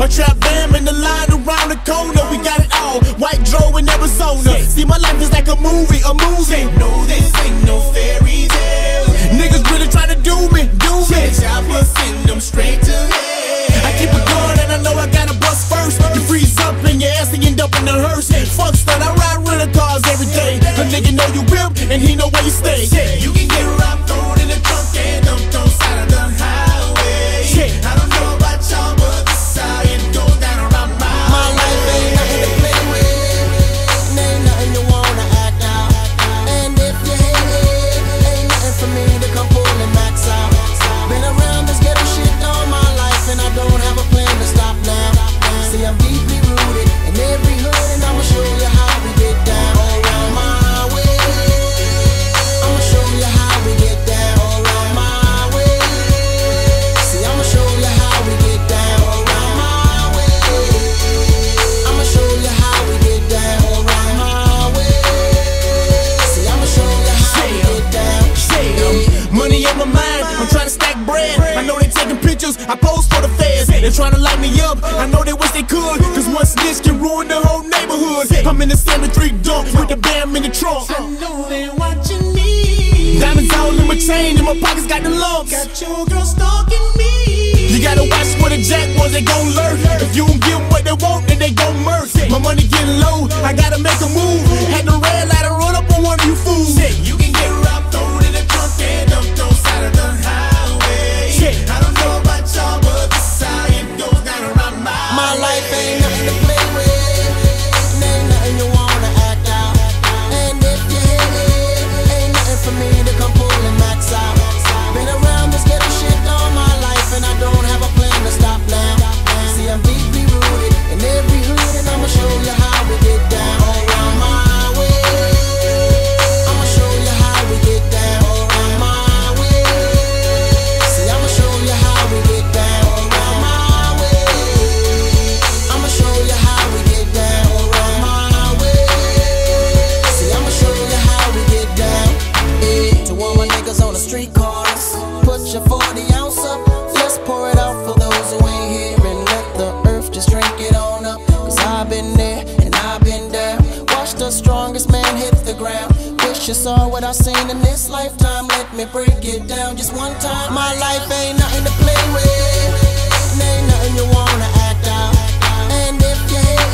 My trap fam in the line around the corner. We got it all. White Dro in Arizona. See, my life is like a movie, a movie. No, this ain't no fairy tale. Niggas really try to do me, do me. Chopper send them straight to hell. I keep it going and I know I gotta bust first. You freeze up in your ass and end up in the hearse. Fuck stun, I ride rental cars every day. A nigga know you whip and he know where you stay. You feds. They trying to light me up. I know they wish they could. Cause one snitch can ruin the whole neighborhood. I'm in the 73 dump with the bam in the trunk. I know they watching me. Diamonds all in my chain and my pockets got the lumps. Got your girl stalking me. You gotta watch where the jack was, they gon' lurk. If you don't give what they want, then they gon' murk. My money getting low, I gotta make a move. My, life ain't nothing to play ounce up. Let's pour it out for those who ain't here and let the earth just drink it on up. Cause I've been there and I've been down. Watch the strongest man hit the ground. Wish you saw what I've seen in this lifetime. Let me break it down just one time. My life ain't nothing to play with, and ain't nothing you wanna act out. And if you hate,